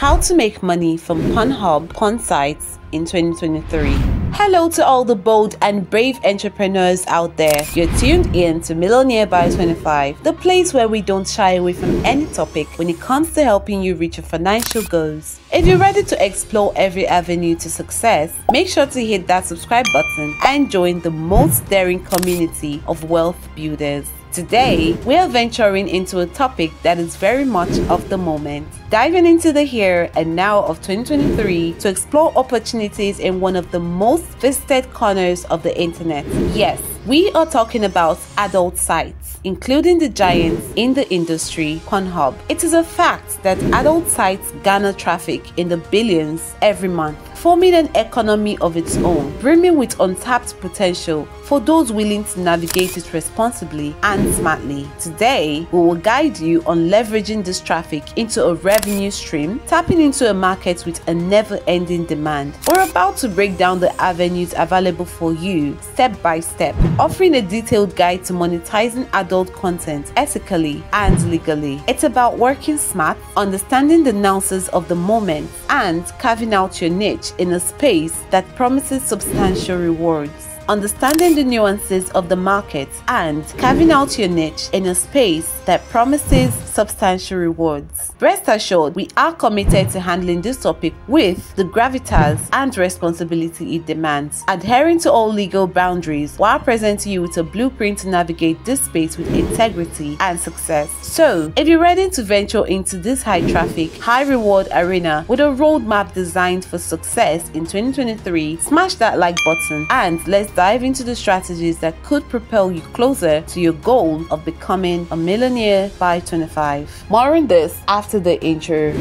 How to make money from Pornhub porn sites in 2023. Hello to all the bold and brave entrepreneurs out there. You're tuned in to Millionaire by 25, the place where we don't shy away from any topic when it comes to helping you reach your financial goals. If you're ready to explore every avenue to success, make sure to hit that subscribe button and join the most daring community of wealth builders. Today, we are venturing into a topic that is very much of the moment. Diving into the here and now of 2023 to explore opportunities in one of the most visited corners of the internet. Yes, we are talking about adult sites, including the giants in the industry, Pornhub. It is a fact that adult sites garner traffic in the billions every month forming an economy of its own, brimming with untapped potential for those willing to navigate it responsibly and smartly. Today, we will guide you on leveraging this traffic into a revenue stream, tapping into a market with a never ending demand. We're about to break down the avenues available for you step by step, offering a detailed guide to monetizing adult content ethically and legally. It's about working smart, understanding the nuances of the moment, and carving out your niche in a space that promises substantial rewards understanding the nuances of the market, and carving out your niche in a space that promises substantial rewards. Rest assured, we are committed to handling this topic with the gravitas and responsibility it demands, adhering to all legal boundaries while presenting you with a blueprint to navigate this space with integrity and success. So, if you're ready to venture into this high traffic, high reward arena with a roadmap designed for success in 2023, smash that like button and let's dive into the strategies that could propel you closer to your goal of becoming a millionaire by 25. More on this after the intro.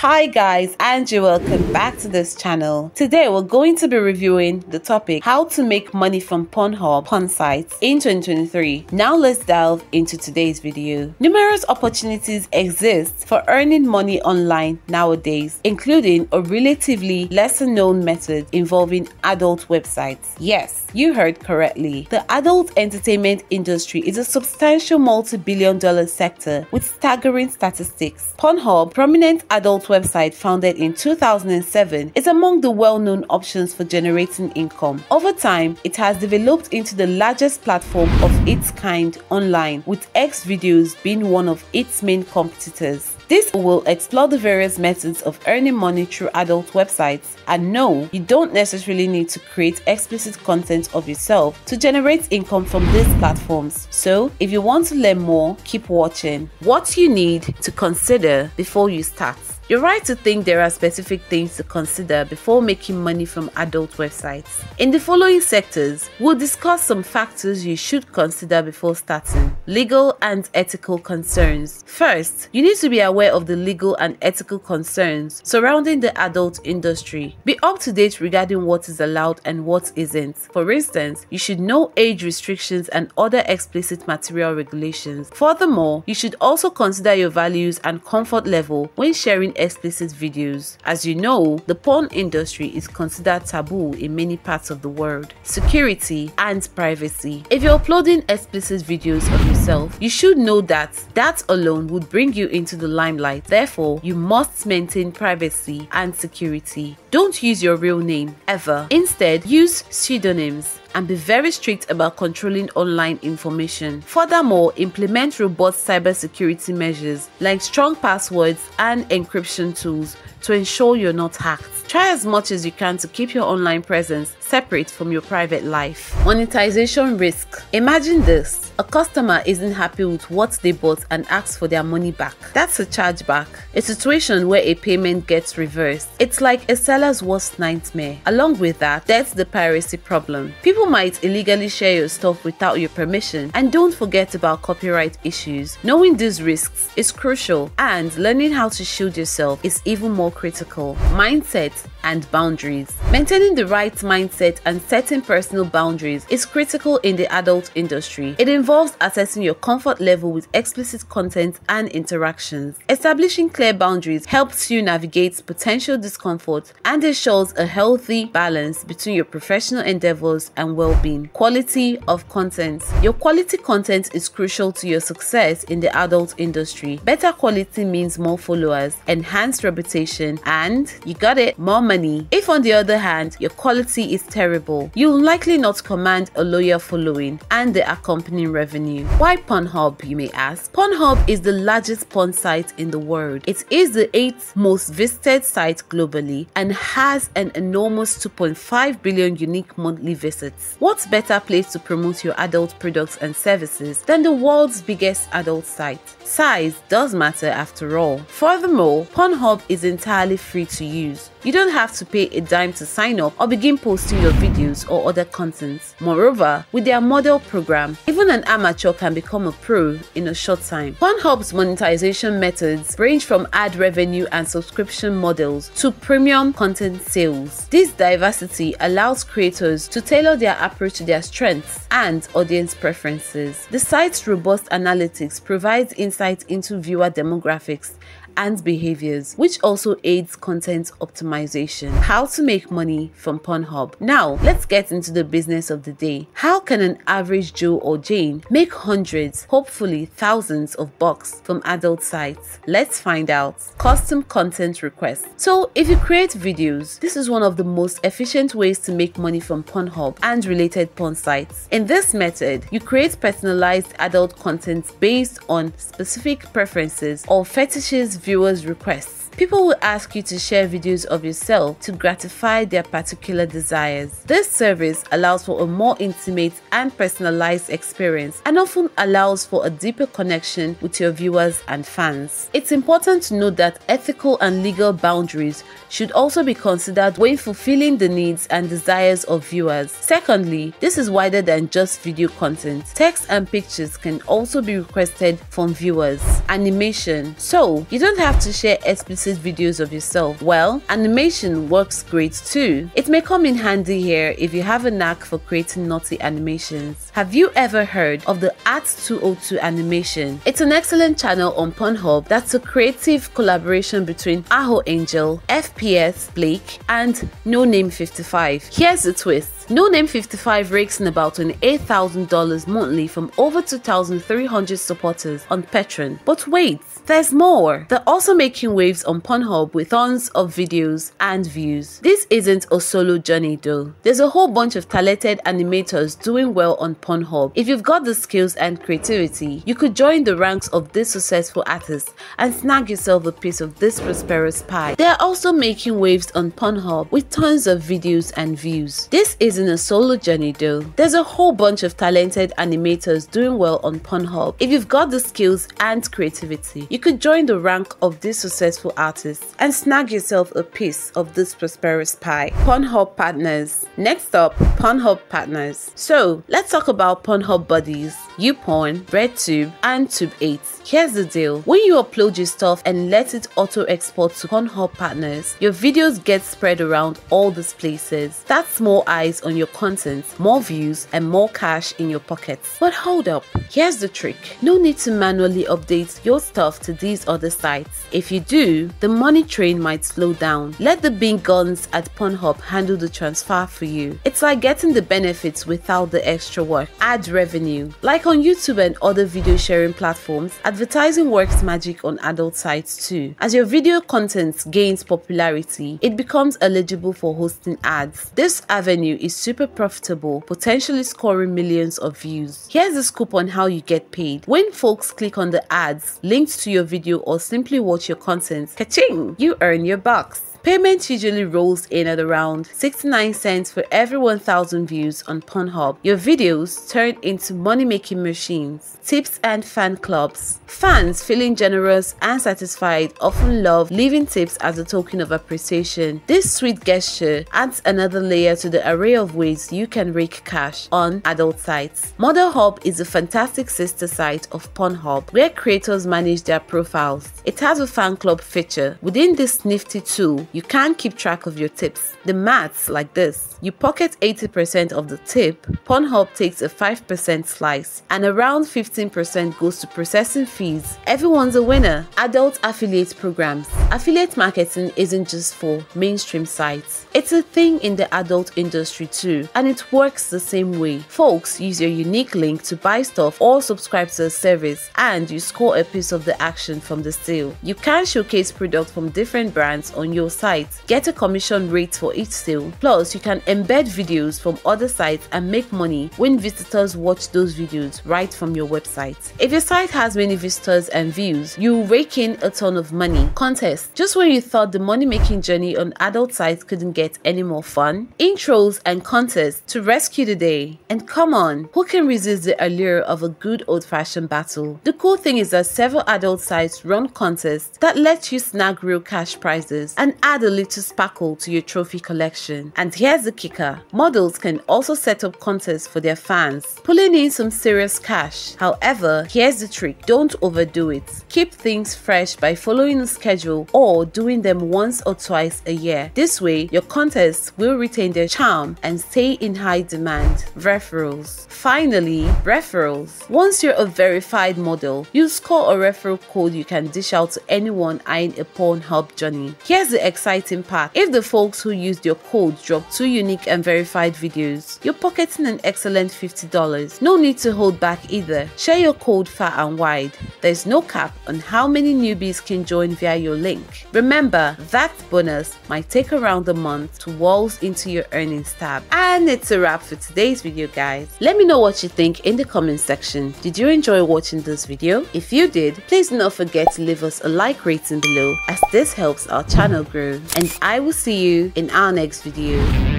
Hi guys and you welcome back to this channel. Today we're going to be reviewing the topic how to make money from Pornhub porn sites in 2023. Now let's delve into today's video. Numerous opportunities exist for earning money online nowadays including a relatively lesser known method involving adult websites. Yes, you heard correctly. The adult entertainment industry is a substantial multi-billion dollar sector with staggering statistics. Pornhub, prominent adult website founded in 2007 is among the well-known options for generating income. Over time, it has developed into the largest platform of its kind online, with XVideos being one of its main competitors. This will explore the various methods of earning money through adult websites. And no, you don't necessarily need to create explicit content of yourself to generate income from these platforms. So, if you want to learn more, keep watching. What you need to consider before you start. You're right to think there are specific things to consider before making money from adult websites. In the following sectors, we'll discuss some factors you should consider before starting. Legal and ethical concerns. First, you need to be aware of the legal and ethical concerns surrounding the adult industry. Be up to date regarding what is allowed and what isn't. For instance, you should know age restrictions and other explicit material regulations. Furthermore, you should also consider your values and comfort level when sharing explicit videos. As you know, the porn industry is considered taboo in many parts of the world. Security and privacy. If you're uploading explicit videos of yourself, you should know that that alone would bring you into the limelight. Therefore, you must maintain privacy and security. Don't use your real name ever. Instead, use pseudonyms and be very strict about controlling online information. Furthermore, implement robust cybersecurity measures like strong passwords and encryption tools to ensure you're not hacked. Try as much as you can to keep your online presence separate from your private life. Monetization risk. Imagine this. A customer isn't happy with what they bought and asks for their money back. That's a chargeback, a situation where a payment gets reversed. It's like a seller's worst nightmare. Along with that, there's the piracy problem. People might illegally share your stuff without your permission, and don't forget about copyright issues. Knowing these risks is crucial, and learning how to shield yourself is even more critical. Mindset Thanks and boundaries. Maintaining the right mindset and setting personal boundaries is critical in the adult industry. It involves assessing your comfort level with explicit content and interactions. Establishing clear boundaries helps you navigate potential discomfort and ensures a healthy balance between your professional endeavors and well-being. Quality of content. Your quality content is crucial to your success in the adult industry. Better quality means more followers, enhanced reputation, and you got it, more money. If on the other hand, your quality is terrible, you will likely not command a loyal following and the accompanying revenue. Why Pornhub, you may ask? Pornhub is the largest porn site in the world. It is the eighth most visited site globally and has an enormous 2.5 billion unique monthly visits. What's better place to promote your adult products and services than the world's biggest adult site? Size does matter after all. Furthermore, Pornhub is entirely free to use. You don't have to pay a dime to sign up or begin posting your videos or other contents. Moreover, with their model program, even an amateur can become a pro in a short time. Pornhub's monetization methods range from ad revenue and subscription models to premium content sales. This diversity allows creators to tailor their approach to their strengths and audience preferences. The site's robust analytics provides insight into viewer demographics and behaviors, which also aids content optimization. How to make money from Pornhub. Now, let's get into the business of the day. How can an average Joe or Jane make hundreds, hopefully thousands of bucks from adult sites? Let's find out. Custom content requests. So, if you create videos, this is one of the most efficient ways to make money from Pornhub and related porn sites. In this method, you create personalized adult content based on specific preferences or fetishes viewers' requests. People will ask you to share videos of yourself to gratify their particular desires. This service allows for a more intimate and personalized experience and often allows for a deeper connection with your viewers and fans. It's important to note that ethical and legal boundaries should also be considered when fulfilling the needs and desires of viewers. Secondly, this is wider than just video content. Text and pictures can also be requested from viewers. Animation. So, you don't have to share explicit videos of yourself? Well, animation works great too. It may come in handy here if you have a knack for creating naughty animations. Have you ever heard of the Art 202 animation? It's an excellent channel on Pornhub that's a creative collaboration between Aho Angel, FPS Blake, and No Name 55. Here's the twist. No Name 55 rakes in about $8,000 monthly from over 2,300 supporters on Patreon. But wait, there's more. They're also making waves on Pornhub with tons of videos and views. This isn't a solo journey though. There's a whole bunch of talented animators doing well on Pornhub. If you've got the skills and creativity, you could join the ranks of these successful artists and snag yourself a piece of this prosperous pie. They're also making waves on Pornhub with tons of videos and views. This isn't a solo journey though. There's a whole bunch of talented animators doing well on Pornhub. If you've got the skills and creativity, you could join the rank of these successful artists and snag yourself a piece of this prosperous pie. Pornhub partners. Next up, Pornhub partners. So let's talk about Pornhub buddies, YouPorn, RedTube, and Tube8. Here's the deal. When you upload your stuff and let it auto export to Pornhub partners, your videos get spread around all these places. That's more eyes on your content, more views, and more cash in your pockets. But hold up, here's the trick. No need to manually update your stuff to these other sites. If you do, the money train might slow down. Let the big guns at Pornhub handle the transfer for you. It's like getting the benefits without the extra work. Ad revenue. Like on YouTube and other video sharing platforms, advertising works magic on adult sites too. As your video content gains popularity, it becomes eligible for hosting ads. This avenue is super profitable, potentially scoring millions of views. Here's the scoop on how you get paid. When folks click on the ads linked to your video or simply watch your content, ka-ching, you earn your bucks. Payment usually rolls in at around 69 cents for every 1000 views on Pornhub. Your videos turn into money-making machines. Tips and fan clubs. Fans feeling generous and satisfied often love leaving tips as a token of appreciation. This sweet gesture adds another layer to the array of ways you can rake cash on adult sites. Model Hub is a fantastic sister site of Pornhub where creators manage their profiles. It has a fan club feature. Within this nifty tool, you can't keep track of your tips. The maths like this. You pocket 80% of the tip, Pornhub takes a 5% slice, and around 15% goes to processing fees. Everyone's a winner. Adult affiliate programs. Affiliate marketing isn't just for mainstream sites. It's a thing in the adult industry too, and it works the same way. Folks use your unique link to buy stuff or subscribe to a service, and you score a piece of the action from the sale. You can showcase products from different brands on your site, get a commission rate for each sale, plus you can embed videos from other sites and make money when visitors watch those videos right from your website. If your site has many visitors and views, you rake in a ton of money. Contest. Just when you thought the money making journey on adult sites couldn't get any more fun, intros and contests to rescue the day. And come on, who can resist the allure of a good old fashioned battle? The cool thing is that several adult sites run contests that let you snag real cash prizes and add a little sparkle to your trophy collection. And here's the kicker models can also set up contests for their fans, pulling in some serious cash. However, here's the trick don't overdo it. Keep things fresh by following a schedule or doing them once or twice a year. This way, your contests will retain their charm and stay in high demand. Referrals. Finally, referrals. Once you're a verified model, you score a referral code you can dish out to anyone eyeing a Pornhub journey. Here's the exciting part. If the folks who used your code drop two unique and verified videos, you're pocketing an excellent $50. No need to hold back either. Share your code far and wide. There's no cap on how many newbies can join via your link. Remember, that bonus might take around a month to waltz into your earnings tab. And it's a wrap for today's video guys. Let me know what you think in the comment section. Did you enjoy watching this video? If you did, please do not forget to leave us a like rating below as this helps our channel grow. And I will see you in our next video.